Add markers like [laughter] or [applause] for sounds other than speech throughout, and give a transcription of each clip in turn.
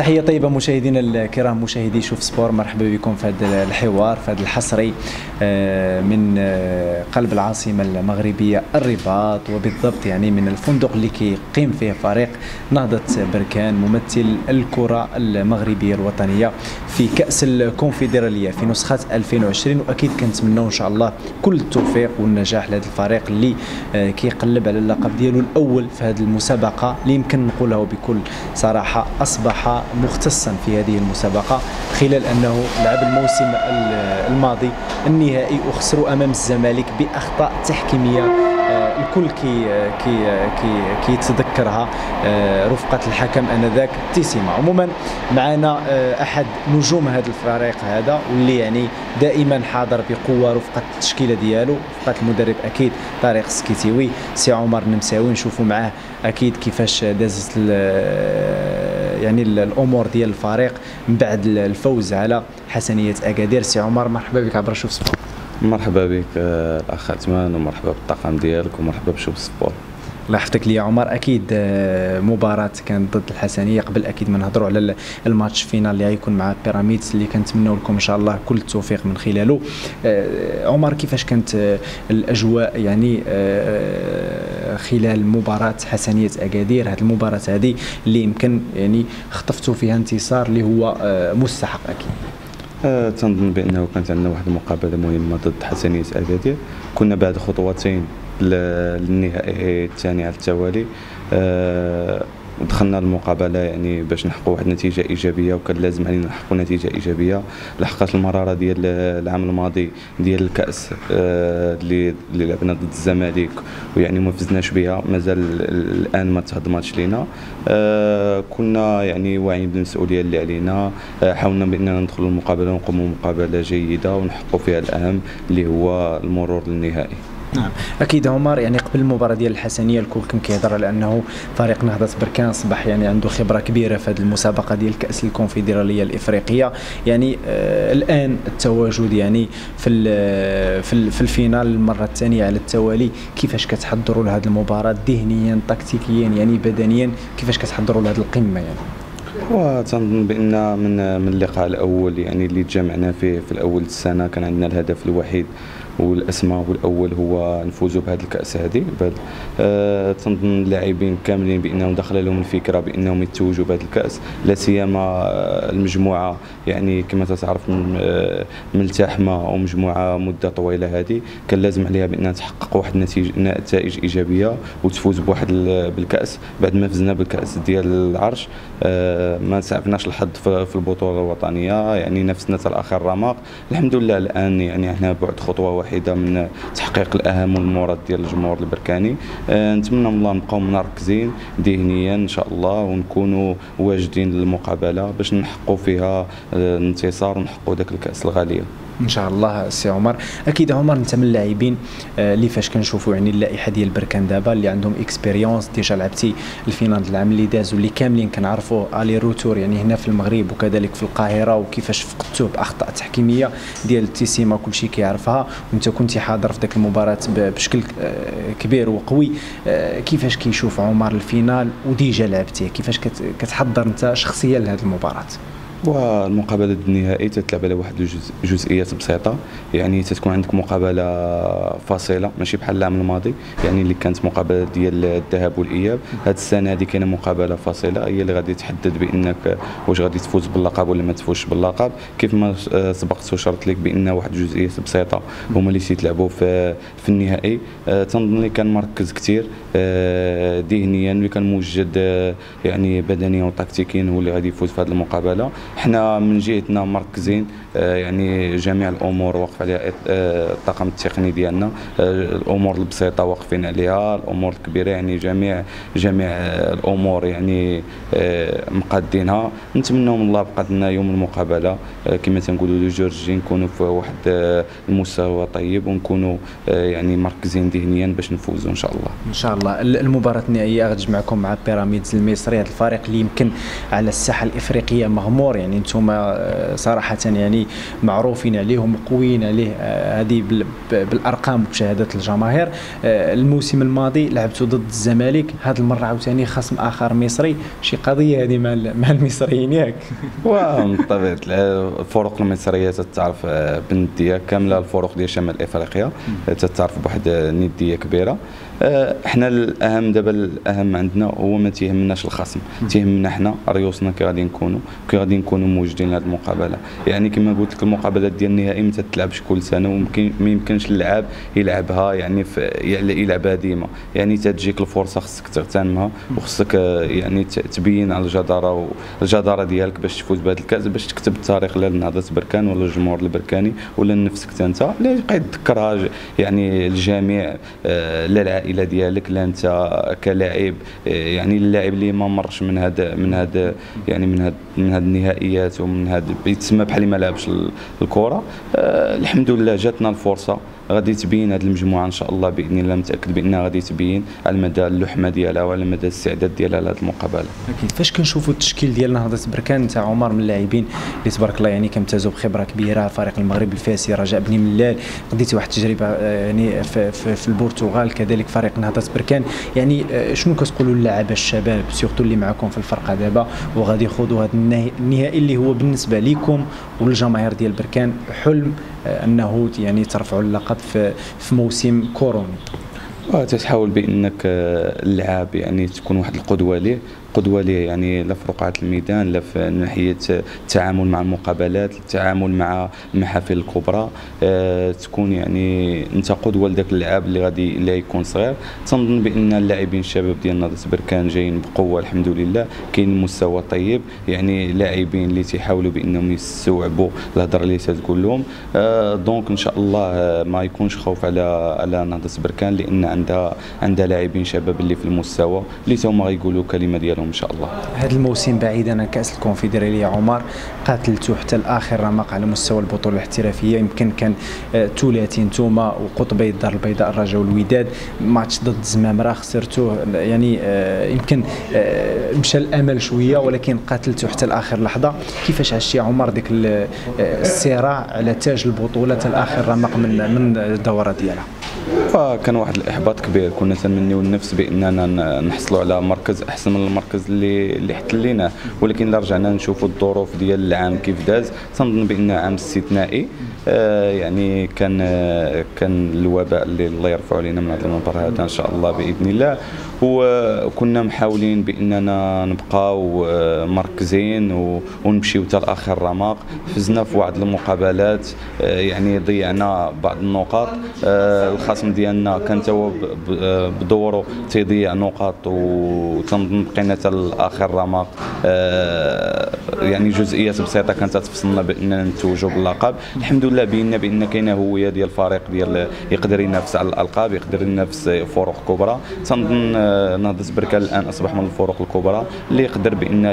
تحية طيبة مشاهدينا الكرام مشاهدي شوف سبور مرحبا بكم في هذا الحوار في هذا الحصري آه، من آه، قلب العاصمة المغربية الرباط وبالضبط يعني من الفندق اللي كيقيم فيه فريق نهضة بركان ممثل الكرة المغربية الوطنية في كأس الكونفدرالية في نسخة 2020 وأكيد كنتمنوا إن شاء الله كل التوفيق والنجاح لهذا الفريق اللي آه، كيقلب على اللقب ديالو الأول في هذه المسابقة اللي يمكن نقولها بكل صراحة أصبح مختصا في هذه المسابقة خلال أنه لعب الموسم الماضي النهائي وخسروا أمام الزمالك بأخطاء تحكيمية الكل كي كي كي كيتذكرها آه، رفقة الحكم آنذاك تيسيما عموما معنا آه، أحد نجوم هذا الفريق هذا واللي يعني دائما حاضر بقوة رفقة التشكيلة ديالو رفقة المدرب أكيد طارق السكتيوي سي عمر النمساوي نشوفوا معاه أكيد كيفاش دازت يعني الأمور ديال الفريق من بعد الفوز على حسنية أكادير. سي عمر مرحبا بك عبر شوف سبور مرحبا بك آه، الأخ عثمان ومرحبا بالطاقم ديالك ومرحبا بشوف سبور الله يحفظك سي عمر. أكيد آه، مباراة كانت ضد الحسنية. قبل أكيد ما نهضروا على ال match final اللي غيكون مع بيراميدز اللي كنتمنوا لكم إن شاء الله كل التوفيق من خلاله. آه، عمر كيفاش كانت الأجواء يعني خلال مباراة حسنية أكادير؟ هذه المباراة هذه اللي يمكن يعني خطفتوا فيها انتصار اللي هو مستحق أكيد. آه تنظن بأنه كانت عندنا واحد المقابلة مهمة ضد حسنيه اكادير كنا بعد خطوتين للنهائي الثاني على التوالي. آه دخلنا المقابلة يعني باش نحققوا واحد النتيجة إيجابية وكان لازم علينا نحققوا نتيجة إيجابية. لحقات المرارة ديال العام الماضي ديال الكأس آه، اللي اللي لعبنا ضد الزمالك ويعني ما فزناش بها مازال الآن ما تهضماتش لينا. آه، كنا يعني واعيين بالمسؤولية اللي علينا. آه، حاولنا بأننا ندخلوا المقابلة ونقوموا مقابله جيدة ونحققوا فيها الأهم اللي هو المرور للنهائي. نعم. أكيد عمر يعني قبل المباراة ديال الحسنية الكل كان كيهضر على أنه فريق نهضة بركان أصبح يعني عنده خبرة كبيرة في هذه المسابقة ديال كأس الكونفدرالية الإفريقية. يعني آه الآن التواجد يعني في في, في الفينال المرة الثانية على التوالي كيفاش كتحضروا لهذه المباراة ذهنيا تكتيكيا يعني بدنيا؟ كيفاش كتحضروا لهذه القمة يعني؟ وتنظن بأن من من اللقاء الأول يعني اللي تجمعنا فيه في الأول السنة كان عندنا الهدف الوحيد والأسماء والأول هو نفوزوا بهذه الكأس هذه أه تنظن اللاعبين كاملين بأنهم دخل لهم الفكرة بأنهم يتوجوا بهذه الكأس. لا سيما آه، المجموعة يعني كما تعرف آه، ملتحمة ومجموعه مدة طويلة هذه كان لازم عليها بأنها تحقق واحد نتائج إيجابية وتفوز بواحد بالكأس. بعد ما فزنا بالكأس ديال العرش أه ما سعفناش الحظ في البطولة الوطنية. يعني نفسنا الآخر رمق. الحمد لله الآن يعني إحنا بعد خطوة واحدة واحدة من تحقيق الأهم والمراد ديال الجمهور البركاني. آه، نتمنى من الله نبقاو مركزين ذهنيا إن شاء الله ونكونوا واجدين للمقابلة باش نحققوا فيها الانتصار آه، ونحققوا ذاك الكأس الغاليه إن شاء الله سي عمر. أكيد عمر انت من اللاعبين آه، اللي فاش كنشوفوا يعني اللائحة ديال بركان دابا اللي عندهم expérience déjà لعبتي ال finale العام اللي داز واللي كاملين كنعرفوا aller retour يعني هنا في المغرب وكذلك في القاهرة وكيفاش فقدتوه بأخطاء تحكيمية ديال التيسيما كل شيء كيعرفها. وانت كنت حاضر في ذاك المباراة بشكل آه، كبير وقوي. آه، كيفاش كيشوف عمر ال finale؟ و déjà لعبتيه. كيفاش كتحضر انت شخصيا لهذه المباراة؟ والمقابلة النهائي تتلعب على واحد الجزئيات بسيطة يعني تتكون عندك مقابلة فاصلة ماشي بحال العام الماضي يعني اللي كانت مقابلة ديال الذهاب والإياب. هذه السنة هذه كاينة مقابلة فاصلة هي اللي غادي تحدد بإنك واش غادي تفوز باللقب ولا ما تفوزش باللقب. كيف ما سبقت وشرت لك بإن واحد الجزئيات بسيطة هما اللي تيتلعبوا في في النهائي. أه تنظن كان مركز كثير أه ذهنيا اللي كان موجد يعني بدنيا وتكتيكيا هو اللي غادي يفوز في هذه المقابلة. حنا من جهتنا مركزين آه، يعني جميع الأمور واقف عليها آه، الطاقم التقني ديالنا آه، الأمور البسيطة واقفين عليها الأمور الكبيرة يعني جميع جميع الأمور يعني مقادينها نتمنوا من الله لنا يوم المقابلة كما تنقولوا لو نكونوا في واحد المستوى طيب ونكونوا يعني مركزين ذهنيا باش نفوزوا إن شاء الله. إن شاء الله. المباراة النهائية غتجمعكم مع بيراميدز المصري هذا الفريق اللي يمكن على الساحة الإفريقية مغمور يعني أنتم آه، صراحة يعني معروفين عليه ومقويين عليه آه، هذه بالأرقام وبشهاده الجماهير. الموسم الماضي لعبتوا ضد الزمالك. هذه المرة عاوتاني خصم آخر مصري. شي قضية هذه مع المصريين ياك؟ [laughs] طبيعه الفرق المصرية تتعرف بالنديه كاملة. الفرق ديال شمال إفريقيا تتعرف بواحد النديه كبيرة. آه، إحنا الأهم دابا الأهم عندنا هو ما تيهمناش الخصم. تيهمنا حنا ريوسنا كي غادي نكونوا كي غادي نكونوا موجودين لهذه المقابلة. يعني كما قلت لك المقابلات ديال النهائي ما تتلعبش كل سنة وممكن ما يمكنش اللاعب يلعبها يعني في يلعبها ديما. يعني تجيك الفرصة خصك تغتنمها وخصك آه، يعني تبين على الجدارة والجداره ديالك باش تفوز بهذا الكاس باش تكتب التاريخ لنهضة بركان ولا الجمهور البركاني ولا لنفسك انت اللي يبقى يتذكرها يعني الجميع آه، لا العائلة ديالك لا انت كلاعب يعني اللاعب اللي ما مرش من هذا من هذا يعني من هذا من هذه النهائيات ومن هذا يتسمى بحال ما لعبش الكرة. آه، الحمد لله جاتنا الفرصة. غادي تبين هذه المجموعة إن شاء الله بإذن الله متأكد بإنها غادي تبين على مدى اللحمة ديالها وعلى مدى الاستعداد ديالها لهذه المقابلة. أكيد فاش كنشوفوا التشكيل ديال نهضة بركان انت عمر من اللاعبين اللي تبارك الله يعني كيمتازوا بخبرة كبيرة فريق المغرب الفاسي رجاء بني ملال قديتي واحد التجربة آه، يعني في, في, في البرتغال كذلك فريق نهضة بركان يعني آه، شنو كتقولوا للاعبة الشباب سيرتو اللي معكم في الفرقة دابا؟ وغادي يخوضوا هذا النهائي اللي هو بالنسبة لكم وللجماهير ديال بركان حلم أنه يعني ترفعوا اللقب في, في موسم كوروني تحاول بأنك اللعاب يعني تكون واحد القدوة ليه. قدوة ليه يعني لا في رقعة الميدان لا في ناحية التعامل مع المقابلات التعامل مع المحافل الكبرى. أه تكون يعني أنت قدوة لذاك اللاعب اللي غادي اللي يكون صغير. تنظن بأن اللاعبين الشباب ديال نهضه بركان جايين بقوة الحمد لله كاين مستوى طيب. يعني لاعبين اللي تيحاولوا بأنهم يستوعبوا الهضرة اللي تقول لهم. أه دونك إن شاء الله آه، ما يكونش خوف على على نهضه بركان لأن عندها عندها لاعبين شباب اللي في المستوى اللي هما غيقولوا كلمة ديالهم. لهم إن شاء الله. هذا الموسم بعيدا عن كأس الكونفدرالية عمر. قاتلتوا حتى الآخر رمق على مستوى البطولة الاحترافية. يمكن كان آه، ثلاثي انتوما وقطبي الدار البيضاء الرجاء والوداد. ماتش ضد زمامره خسرتوه. يعني آه، يمكن آه، مشى الأمل شوية ولكن قاتلتوا حتى لاخر لحظة. كيفاش عشتي عمر ديك الصراع على تاج البطولة الآخر رمق من من الدورة ديالها؟ فكان واحد الإحباط كبير. كنا تنمنيو النفس بإننا نحصلوا على مركز أحسن من المركز اللي اللي احتليناه ولكن إلا رجعنا نشوفوا الظروف ديال العام كيف داز تنظن بان عام استثنائي. آه يعني كان آه كان الوباء اللي الله يرفع علينا من هذا المنبر هذا إن شاء الله بإذن الله. وكنا محاولين بإننا نبقاو آه، مركزين ونمشيو حتى لاخر رمق فزنا في بعض المقابلات آه، يعني ضيعنا بعض النقاط. آه، الخصم ديالنا كان هو بدوره تيضيع نقاط وتنظن بقينا حتى لاخر رمق. يعني جزئيات بسيطة كانت تفصلنا بأننا نتوجوا باللقب. الحمد لله بينا بإن كاينة هوية ديال الفريق ديال يقدر ينافس على الألقاب يقدر ينافس فرق كبرى. تنظن نهضه بركان الآن اصبح من الفرق الكبرى. اللي يقدر بانه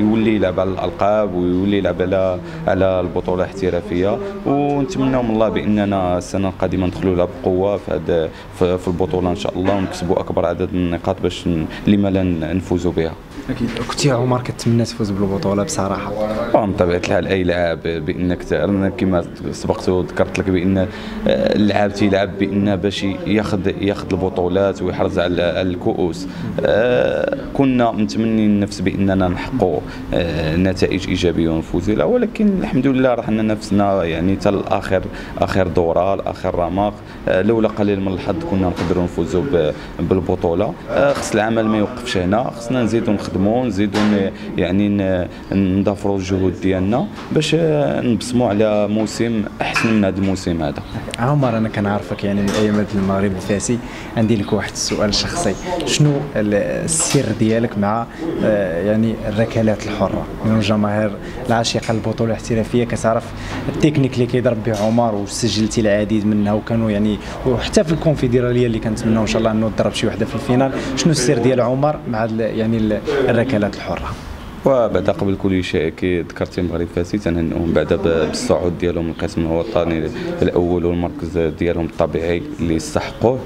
يولي يلعب على الألقاب ويولي يلعب على على البطولة الاحترافية. ونتمنى من الله بإننا السنة القادمة ندخلوا لها بقوه في هذا في البطولة إن شاء الله ونكسبوا أكبر عدد من النقاط باش لما لا نفوزوا بها. أكيد. كنت يا عمر كتمنى تفوز بالبطولة بصراحة. بطبيعه الحال أي لاعب بأنك كما سبقت وذكرت لك بان اللاعب تيلعب بأن باش ياخذ ياخذ البطولات ويحرز على الكؤوس. آه، كنا متمنين النفس بأننا نحققوا آه، نتائج إيجابية ونفوزوا ولكن الحمد لله رحنا نفسنا يعني حتى الآخر آخر دوره الآخر آه، لولا قليل من الحظ كنا نقدروا نفوزوا بالبطولة. خص العمل ما يوقفش هنا خصنا نزيدوا نخدموا نزيدوا يعني نضافروا الجهود ديالنا باش نبصموا على موسم أحسن من هذا الموسم هذا. عمر أنا كنعرفك يعني من أيام المغرب الفاسي. عندي لك واحد السؤال شخصي. شنو السر ديالك مع آه، يعني الركلات الحرة؟ من الجماهير العاشقه للبطوله الاحترافية كتعرف التكنيك اللي كيضرب به عمر وسجلتي العديد منها وكانوا يعني وحتى في الكونفدرالية اللي كنتمناو إن شاء الله إنه تضرب شي وحدة في ال finale. شنو السر ديال عمر مع يعني الركلات الحرة. وبعد قبل كل شيء كي ذكرتي المغرب فاسي تنهنئهم بعد بالصعود ديالهم القسم الوطني الأول والمركز ديالهم الطبيعي اللي يستحقوه.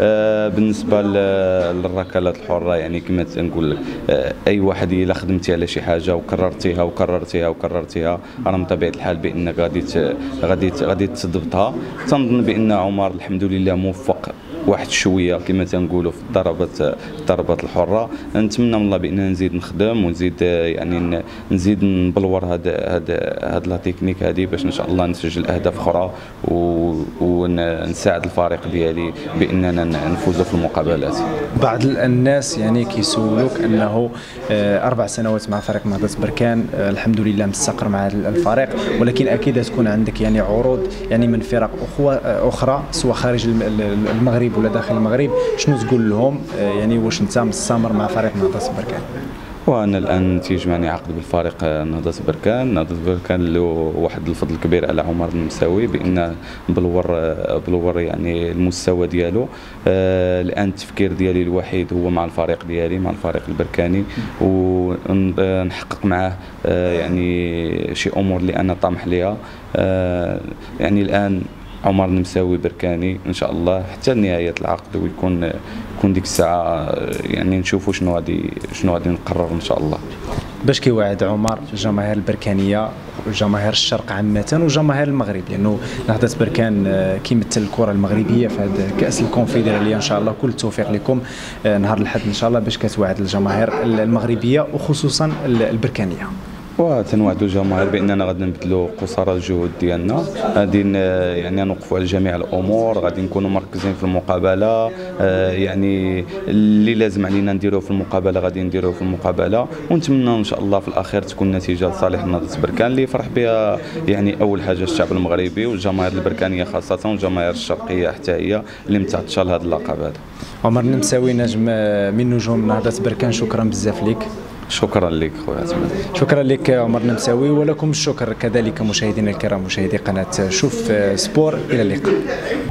آه بالنسبة للركلات الحرة يعني كما تنقول لك آه أي واحد إلا خدمتي على شي حاجة وكررتيها وكررتيها وكررتيها راه من طبيعة الحال بانك غادي غادي غادي تضبطها تنظن بأن عمر الحمد لله موفق واحد شوية كما تنقولوا في الضربات الضربات الحرة. نتمنى من الله بان نزيد نخدم ونزيد يعني نزيد نبلور هاد هاد هاد la technique هذه باش إن شاء الله نسجل أهداف أخرى ونساعد الفريق ديالي بأننا نفوزوا في المقابلات. بعض الناس يعني كيسولوك أنه آه، أربع سنوات مع فريق نهضه بركان آه، الحمد لله مستقر مع الفريق. ولكن أكيد تكون عندك يعني عروض يعني من فرق آه، أخرى سواء خارج المغرب ولا داخل المغرب شنو تقول لهم؟ يعني واش انت مستمر مع فريق نهضه بركان وأنا الآن تيجمعني عقد بالفريق نهضه بركان نهضه بركان له واحد الفضل كبير على عمر المساوي بإن بلور بلور يعني المستوى ديالو. آه الآن التفكير ديالي الوحيد هو مع الفريق ديالي مع الفريق البركاني. ونحقق معاه آه يعني شي أمور اللي أنا طامح ليها. آه يعني الآن عمر المساوي بركاني إن شاء الله حتى نهاية العقد ويكون يكون ديك الساعة يعني نشوفوا شنو غادي شنو غادي نقرر إن شاء الله. باش كيوعد عمر الجماهير البركانية وجماهير الشرق عامة وجماهير المغرب لأنه نهضة بركان آه، كيمثل الكرة المغربية في هذا كأس الكونفدرالية. إن شاء الله كل التوفيق لكم آه، نهار الأحد إن شاء الله باش كتوعد الجماهير المغربية وخصوصا البركانية. وتنوعدوا الجماهير بأننا غادي نبذلوا قصارى الجهود ديالنا. غادي يعني نوقفوا على جميع الأمور غادي نكونوا مركزين في المقابلة. آه، يعني اللي لازم علينا نديروه في المقابلة غادي نديروه في المقابلة. ونتمنى إن شاء الله في الأخير تكون نتيجة لصالح نهضه بركان اللي يفرح بها يعني أول حاجة الشعب المغربي والجماهير البركانية خاصة والجماهير الشرقية حتى هي اللي متعطشة لهذا اللقب هذا. عمر النمساوي نجم من نجوم نهضة بركان شكرا بزاف لك شكرا لك خويا شكرا لك عمر نمساوي ولكم الشكر. كذلك مشاهدينا الكرام مشاهدي قناة شوف سبور إلى اللقاء.